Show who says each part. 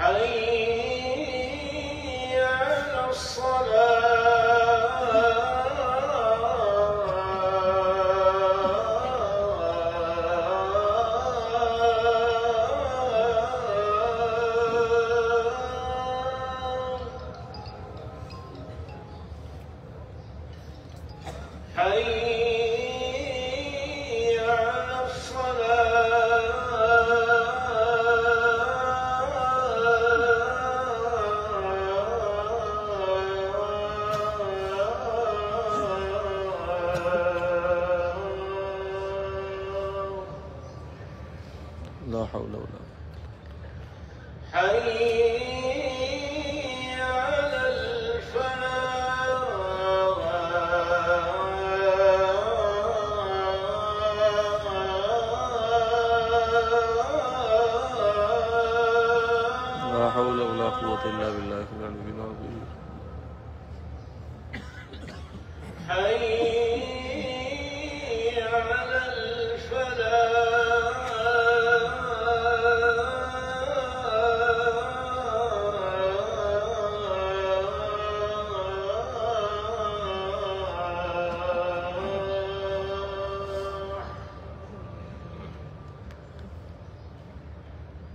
Speaker 1: حي على الصلاة. حي
Speaker 2: لا حول ولا قوة إلا بالله. العلي العظيم.
Speaker 1: حي